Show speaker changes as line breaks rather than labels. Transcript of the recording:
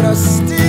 But I still